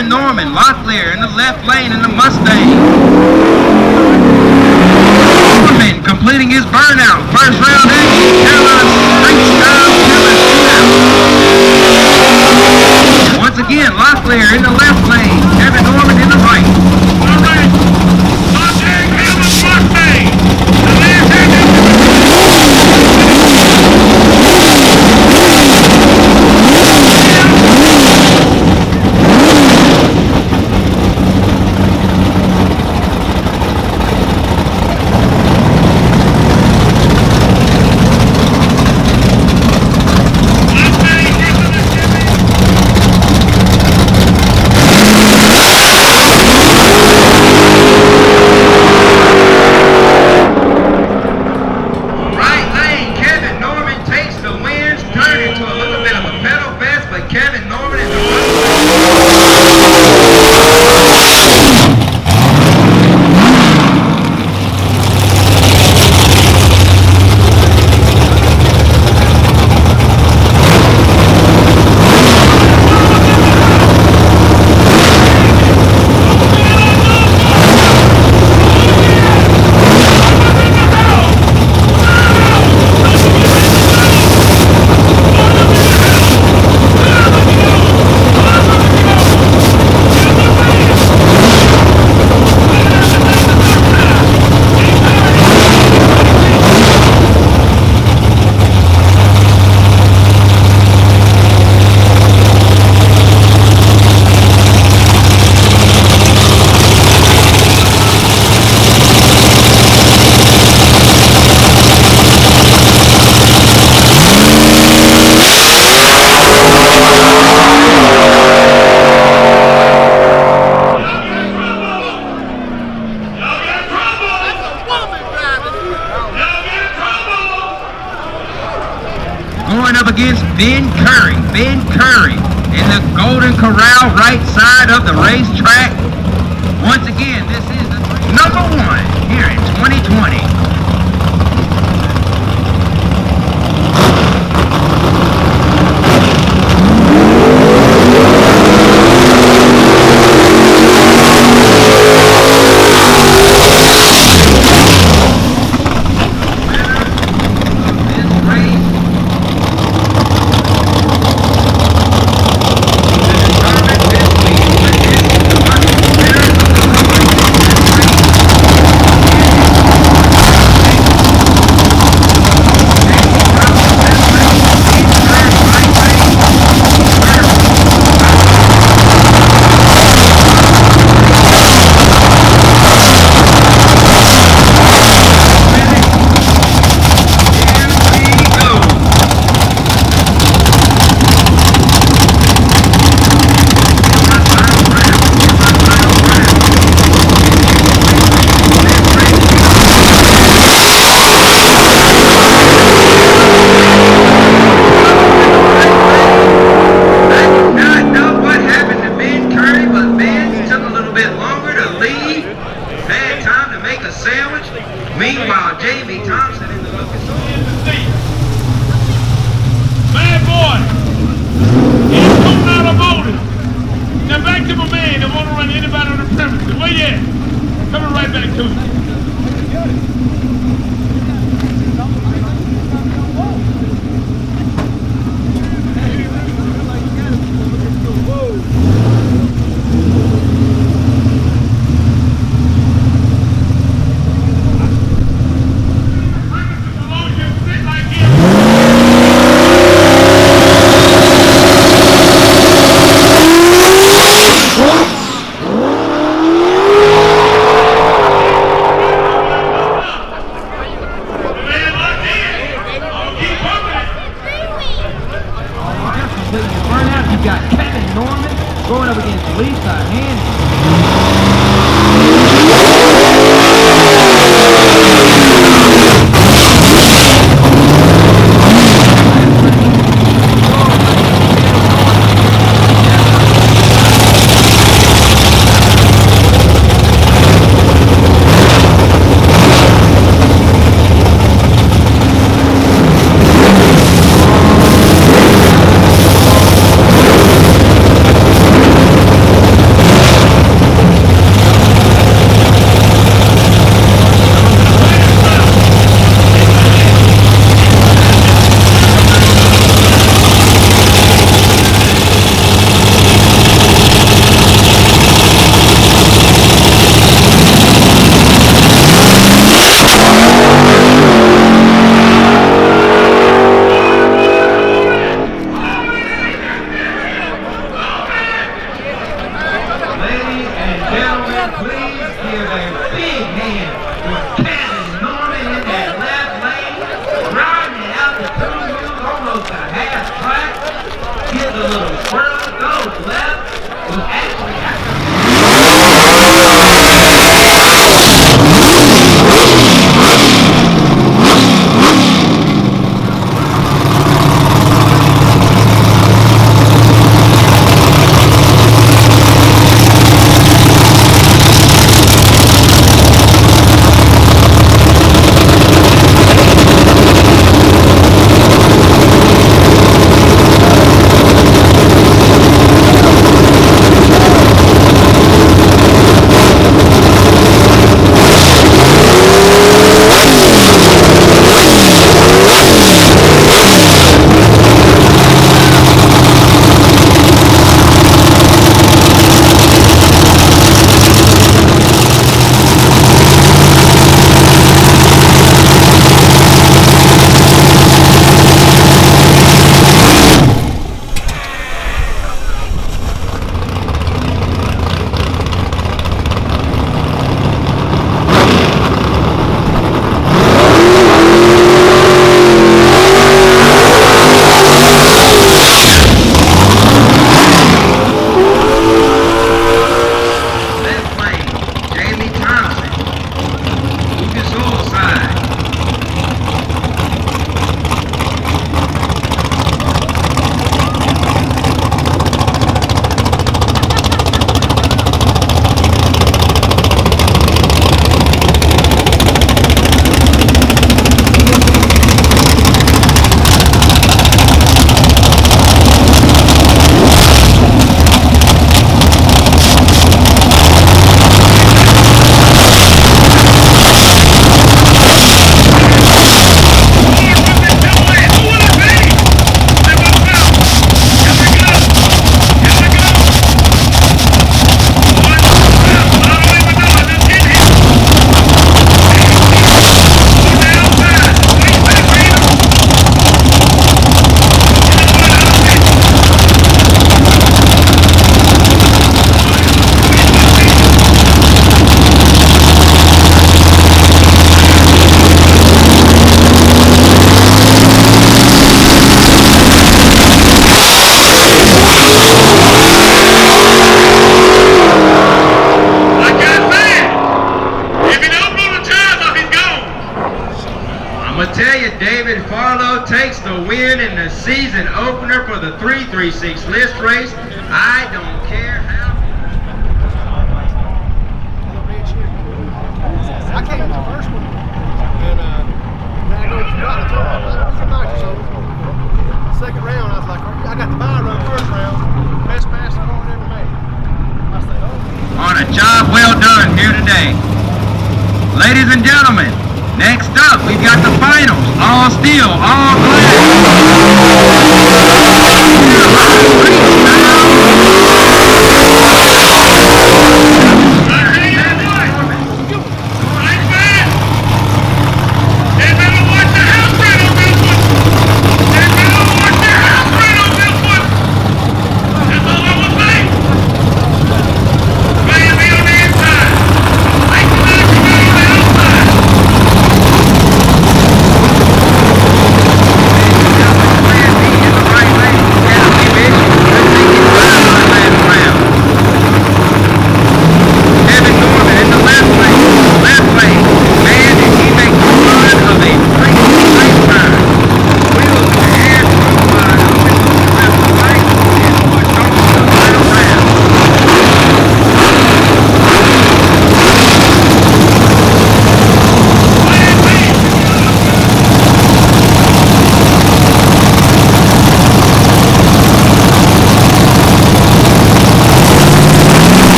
Kevin Norman, Locklear in the left lane in the Mustang. Norman completing his burnout. First round action, Carolina straight style killing shootout. Once again, Locklear in the left lane, Kevin Norman in the right. golden corral right side of the racetrack. Once again, this is number one here in 2020.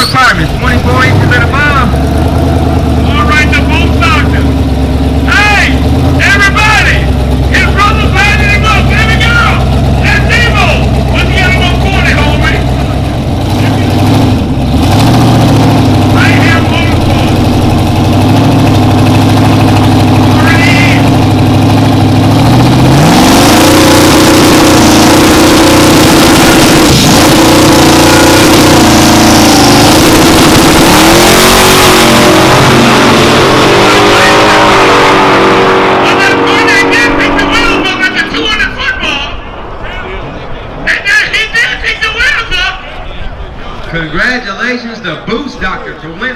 Requirements? 24 inches and above? Congratulations to Boost